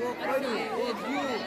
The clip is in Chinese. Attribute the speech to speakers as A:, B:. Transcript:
A: 我跑你，我丢。